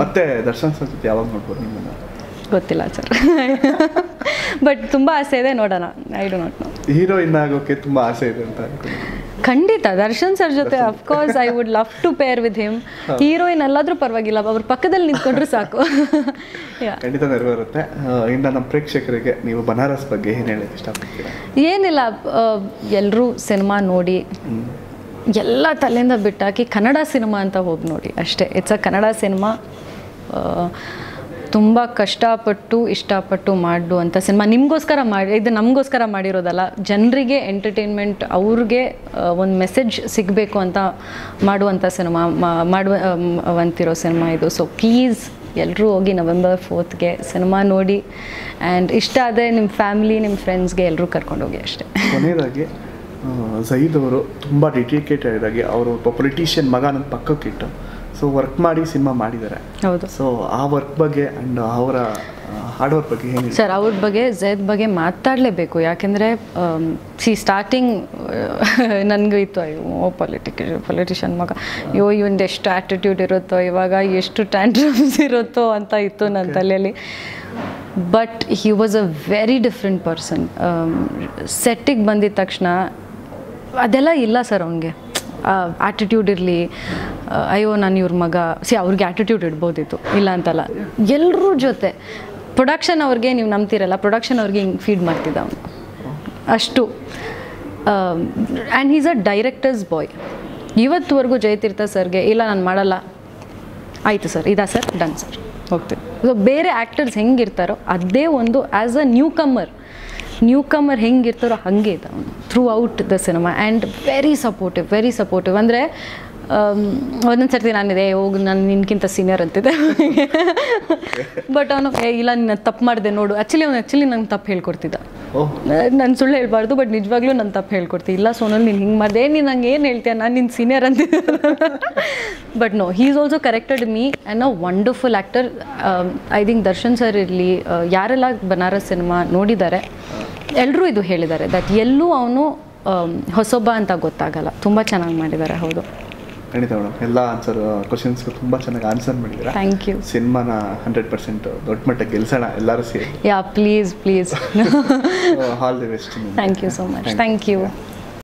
ಮತ್ತೆ ದರ್ಶನ್ ಸರ್ ಜೊತೆ ಯಾವಾಗ ನೋಡ್ಬೋದು ನಿಮ್ಮನ್ನು? ಗೊತ್ತಿಲ್ಲ ಸರ್. ಬಟ್ ತುಂಬ ಆಸೆ ಇದೆ ನೋಡೋಣ. I do not know heroine ಆಗೋಕೆ ತುಂಬ ಆಸೆ ಇದೆ ಅಂತ ಖಂಡಿತ. ದರ್ಶನ್ ಸರ್ ಜೊತೆ of course I would love to pair with him heroine ಎಲ್ಲಾದ್ರೂ ಪರವಾಗಿಲ್ಲ. ಅವ್ರ ಪಕ್ಕದಲ್ಲಿ ನಿಂತ್ಕೊಂಡ್ರೆ ಸಾಕು. ಖಂಡಿತ ನೆರವೇರುತ್ತೆ. ಇನ್ನು ನಮ್ಮ ಪ್ರೇಕ್ಷಕರಿಗೆ ನೀವು ಬನಾರಸ್ ಬಗ್ಗೆ ಏನು ಹೇಳಕ್ಕೆ ಇಷ್ಟಪಡ್ತೀರಾ? ಏನಿಲ್ಲ. ಎಲ್ಲರೂ ಸಿನಿಮಾ ನೋಡಿ. ಎಲ್ಲ ತಲೆಯಿಂದ ಬಿಟ್ಟಾಕಿ ಕನ್ನಡ ಸಿನಿಮಾ ಅಂತ ಹೋಗಿ ನೋಡಿ. ಅಷ್ಟೇ. It's a Kannada cinema. ತುಂಬ ಕಷ್ಟಪಟ್ಟು, ಇಷ್ಟಪಟ್ಟು ಮಾಡುವಂಥ ಸಿನಿಮಾ ನಿಮಗೋಸ್ಕರ ಮಾಡಿ, ಇದು ನಮಗೋಸ್ಕರ ಮಾಡಿರೋದಲ್ಲ, ಜನರಿಗೆ ಎಂಟರ್ಟೈನ್ಮೆಂಟ್ ಅವ್ರಿಗೆ ಒಂದು ಮೆಸೇಜ್ ಸಿಗಬೇಕು ಅಂತ ಮಾಡುವಂಥ ಸಿನಿಮಾ ಮಾಡುವ ಅಂತಿರೋ ಸಿನಿಮಾ ಇದು. ಸೊ ಪ್ಲೀಸ್ ಎಲ್ಲರೂ ಹೋಗಿ ನವೆಂಬರ್ ಫೋರ್ತ್ಗೆ ಸಿನಿಮಾ ನೋಡಿ ಆ್ಯಂಡ್ ಇಷ್ಟ ಆದರೆ ನಿಮ್ಮ ಫ್ಯಾಮಿಲಿ ನಿಮ್ಮ ಫ್ರೆಂಡ್ಸ್ಗೆ ಎಲ್ಲರೂ ಕರ್ಕೊಂಡೋಗಿ ಅಷ್ಟೇ. ಕೊನೆಯದಾಗಿ ಸಯೀದ್ ಅವರು ತುಂಬ ಡೆಡಿಕೇಟೆಡ್ ಆಗಿ, ಅವರು ಒಬ್ಬ ಪೊಲಿಟಿಷಿಯನ್ ಮಗ ನನ್ನ ಪಕ್ಕಕ್ಕಿಟ್ಟು ಸೊ ವರ್ಕ್ ಮಾಡಿ ಸಿನಿಮಾ ಮಾಡಿದ್ದಾರೆ. ಹೌದು. ಸೊ ಆ ವರ್ಕ್ ಬಗ್ಗೆ ಅಂಡ್ ಅವರ ಹಾರ್ಡ್ವರ್ಕ್ ಬಗ್ಗೆ ಏನು ಸರ್ ಅವ್ರ ಬಗ್ಗೆ ಜೈದ್ ಬಗ್ಗೆ ಮಾತಾಡಲೇಬೇಕು. ಯಾಕೆಂದರೆ ಸಿ ಸ್ಟಾರ್ಟಿಂಗ್ ನನಗೂ ಇತ್ತು ಅಯ್ಯೋ ಪೊಲಿಟಿಕ್ ಪೊಲಿಟಿಷಿಯನ್ ಮಗ. ಅಯ್ಯೋ ಇವಂದು ಎಷ್ಟು ಆ್ಯಟಿಟ್ಯೂಡ್ ಇರುತ್ತೋ ಇವಾಗ ಎಷ್ಟು ಟ್ಯಾಂಟ್ರಮ್ಸ್ ಇರುತ್ತೋ ಅಂತ ಇತ್ತು ನನ್ನ ತಲೆಯಲ್ಲಿ. But he was a very different person ಸೆಟ್ಟಿಗೆ ಬಂದಿದ ತಕ್ಷಣ ಅದೆಲ್ಲ ಇಲ್ಲ ಸರ್ ಅವನಿಗೆ. ಆ್ಯಟಿಟ್ಯೂಡ್ ಇರಲಿ ಅಯ್ಯೋ ನಾನು ಇವ್ರ ಮಗ. ಸಿ ಅವ್ರಿಗೆ ಆ್ಯಟಿಟ್ಯೂಡ್ ಇಡ್ಬೋದಿತ್ತು. ಇಲ್ಲ ಅಂತಲ್ಲ. ಎಲ್ಲರೂ ಜೊತೆ. ಪ್ರೊಡಕ್ಷನ್ ಅವ್ರಿಗೆ ನೀವು ನಂಬ್ತಿರಲ್ಲ ಪ್ರೊಡಕ್ಷನ್ ಅವ್ರಿಗೆ ಹಿಂಗೆ ಫೀಡ್ ಮಾಡ್ತಿದ್ದ ಅವನು. ಅಷ್ಟು. And is a directors boy ಇವತ್ತುವರೆಗೂ Jayatheertha ಸರ್ಗೆ ಇಲ್ಲ ನಾನು ಮಾಡಲ್ಲ. ಆಯಿತು ಸರ್ ಇದಾ ಸರ್? Done sir. ಹೋಗ್ತೀವಿ ಸೊ ಬೇರೆ ಆ್ಯಕ್ಟರ್ಸ್ ಹೆಂಗಿರ್ತಾರೋ ಅದೇ ಒಂದು as a newcomer newcomer ಹೆಂಗೆ ಇರ್ತಾರೋ ಹಾಗೆ ಇದೆ ಅವನು. Throughout the cinema and very supportive very supportive ಅಂದರೆ ಒಂದೊಂದು ಸರ್ತಿ ನಾನಿದೆ ಹೋಗಿ ನಾನು ನಿನ್ಗಿಂತ ಸೀನಿಯರ್ ಅಂತಿದ್ದೆ. ಬಟ್ ಅವನು ಏ ಇಲ್ಲ ನಿನ್ನ ತಪ್ಪು ಮಾಡಿದೆ ನೋಡು. ಆ್ಯಕ್ಚುಲಿ ಅವ್ನು ಆ್ಯಕ್ಚುಲಿ ನಂಗೆ ತಪ್ಪು ಹೇಳ್ಕೊಡ್ತಿದ್ದ. ನಾನು ಸುಳ್ಳು ಹೇಳ್ಬಾರ್ದು ಬಟ್ ನಿಜವಾಗ್ಲೂ ನಾನು ತಪ್ಪು ಹೇಳ್ಕೊಡ್ತಿ. ಇಲ್ಲ ಸೋನಲ್ ನೀನು ಹಿಂಗೆ ಮಾಡಿದೆ. ನೀನು ನಂಗೆ ಏನು ಹೇಳ್ತೀಯ? ನಾನು ನಿನ್ನ ಸೀನಿಯರ್ ಅಂತಿದ್ದೆ but no he is also corrected me and a wonderful actor I think Darshan sir ಇರಲಿ ಯಾರೆಲ್ಲ ಬನಾರಸ್ ಸಿನಿಮಾ ನೋಡಿದ್ದಾರೆ ಎಲ್ಲರೂ ಇದು ಹೇಳಿದ್ದಾರೆ ದಟ್ ಎಲ್ಲೂ ಅವನು ಹೊಸೊಬ್ಬ ಅಂತ ಗೊತ್ತಾಗಲ್ಲ. ತುಂಬ ಚೆನ್ನಾಗಿ ಮಾಡಿದ್ದಾರೆ ಹೌದು. ಖಂಡಿತ ಮೇಡಮ್ ಎಲ್ಲ ಆನ್ಸರ್ ಕ್ವಶನ್ಸ್ಗೆ ತುಂಬ ಚೆನ್ನಾಗಿ ಆನ್ಸರ್ ಮಾಡಿದ್ದೀರಾ? ಥ್ಯಾಂಕ್ ಯು ಸಿನಿಮಾನ ಹಂಡ್ರೆಡ್ ಪರ್ಸೆಂಟ್ ದೊಡ್ಡ ಮಟ್ಟಕ್ಕೆ ಗೆಲ್ಸೋಣ ಎಲ್ಲರೂ ಸೇರಿ. Yeah please please all the best thank you so much thank you